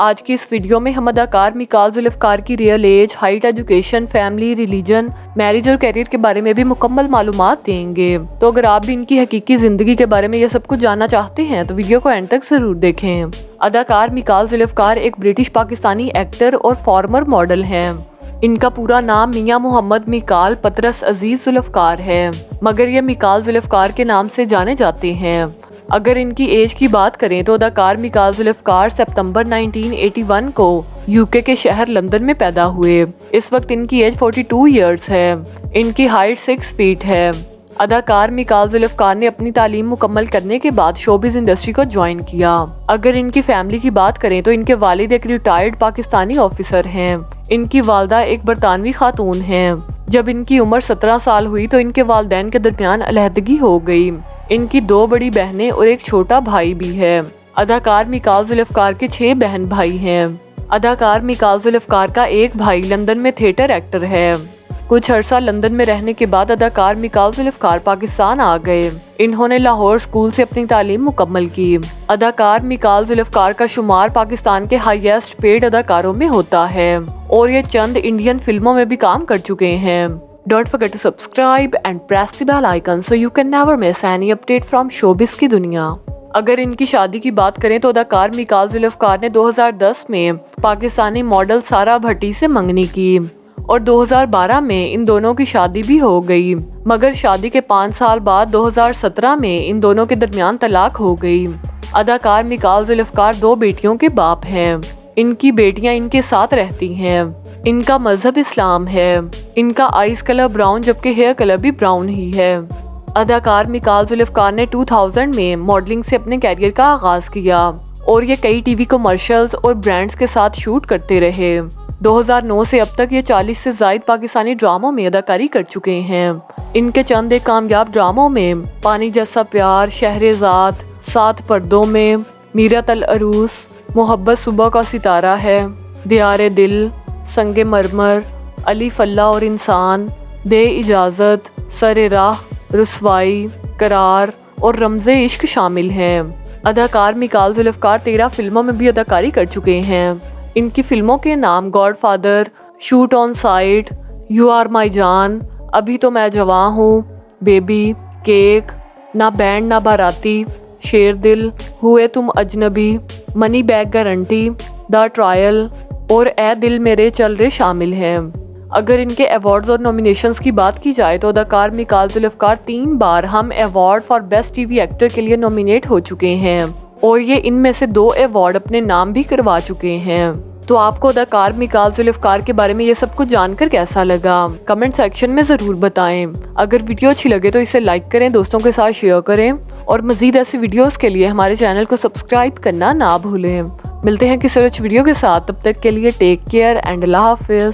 आज की इस वीडियो में हम अदाकार मिकाल जुल्फ़कार की real age height education family religion marriage और कैरियर के बारे में भी मुकम्मल मालूम देंगे। तो अगर आप भी इनकी हकीकी ज़िंदगी के बारे में यह सब कुछ जानना चाहते हैं तो वीडियो को एंड तक ज़रूर देखें। अदाकार मिकाल जुल्फ़कार एक ब्रिटिश पाकिस्तानी एक्टर और फॉर्मर मॉडल हैं। इनका पूरा नाम मियाँ मोहम्मद मिकाल पतरस अज़ीज़ जुल्फ़कार है। मगर ये मिकाल जुल्फ़कार के नाम से जाने जाते हैं। अगर इनकी एज की बात करें तो अदाकार मिकाल जुल्फ़कार सितंबर 1981 को यूके के शहर लंदन में पैदा हुए। इस वक्त इनकी एज 42 इयर्स है। इनकी हाइट सिक्स फीट है। अदाकार मिकाल जुल्फ़कार ने अपनी तालीम मुकम्मल करने के बाद शोबिज इंडस्ट्री को ज्वाइन किया। अगर इनकी फैमिली की बात करें तो इनके वालिद एक रिटायर्ड पाकिस्तानी ऑफिसर हैं। इनकी वालदा एक बरतानवी खातून हैं। जब इनकी उम्र सत्रह साल हुई तो इनके वालदेन के दरमियान अलहदगी हो गई। इनकी दो बड़ी बहनें और एक छोटा भाई भी है। अदाकार मिकाल जुल्फ़कार के छह बहन भाई हैं। अदाकार मिकाल जुल्फ़कार का एक भाई लंदन में थिएटर एक्टर है। कुछ अरसा लंदन में रहने के बाद अदाकार मिकाल जुल्फ़कार पाकिस्तान आ गए। इन्होंने लाहौर स्कूल से अपनी तालीम मुकम्मल की। अदाकार मिकाल जुल्फ़कार का शुमार पाकिस्तान के हाईएस्ट पेड अदाकारों में होता है और ये चंद इंडियन फ़िल्मों में भी काम कर चुके हैं। Don't forget to subscribe and press the bell icon so you can never miss any update from showbiz की दुनिया। अगर इनकी शादी की बात करें तो अदाकार मिकाल जुल्फ़कार ने 2010 में पाकिस्तानी मॉडल सारा भट्टी से मंगनी की और 2012 में इन दोनों की शादी भी हो गई। मगर शादी के पाँच साल बाद 2017 में इन दोनों के दरमियान तलाक हो गई। अदाकार मिकाल जुल्फ़कार दो बेटियों के बाप हैं। इनकी बेटियाँ इनके साथ रहती हैं। इनका मज़हब इस्लाम है। इनका आइस कलर ब्राउन जबकि हेयर कलर भी ब्राउन ही है। अदाकार मिकाल जुल्फ़कार ने 2000 में मॉडलिंग से अपने कैरियर का आगाज़ किया और ये कई टीवी कमर्शियल्स और ब्रांड्स के साथ शूट करते रहे। 2009 से अब तक ये 40 से जायद पाकिस्तानी ड्रामों में अदाकारी कर चुके हैं। इनके चंद एक कामयाब ड्रामों में पानी जैसा प्यार शहरजाद सात पर्दों में मीरा तल अरूस, मोहब्बत सुबह का सितारा है, दियार दिल संग मरमर, अली फल्ला और इंसान, दे इजाज़त, सर राह, रसवाई, करार और रमज़ इश्क शामिल हैं। अदाकार मिकाल जुल्फ़कार तेरह फ़िल्मों में भी अदाकारी कर चुके हैं। इनकी फ़िल्मों के नाम godfather shoot on sight, you are my जान, अभी तो मैं जवान हूँ, बेबी, केक, ना बैंड, ना बाराती, शेर दिल, हुए तुम अजनबी, money bag guarantee, the trial और ए दिल मेरे चल रहे शामिल हैं। अगर इनके अवार्ड्स और नॉमिनेशंस की बात की जाए तो अदाकार मिकाल जुल्फ़कार तीन बार Hum award for best TV actor के लिए नॉमिनेट हो चुके हैं। और ये इनमें से दो अवार्ड अपने नाम भी करवा चुके हैं। तो आपको अदाकार मिकाल जुल्फ़कार के बारे में ये सब कुछ जानकर कैसा लगा? कमेंट सेक्शन में ज़रूर बताएँ। अगर वीडियो अच्छी लगे तो इसे लाइक करें, दोस्तों के साथ शेयर करें। और मज़ीद ऐसी वीडियोस के लिए हमारे चैनल को सब्सक्राइब करना ना भूलें। मिलते हैं किसी वीडियो के साथ। तब तक के लिए टेक केयर एंड अल्लाह हाफिज़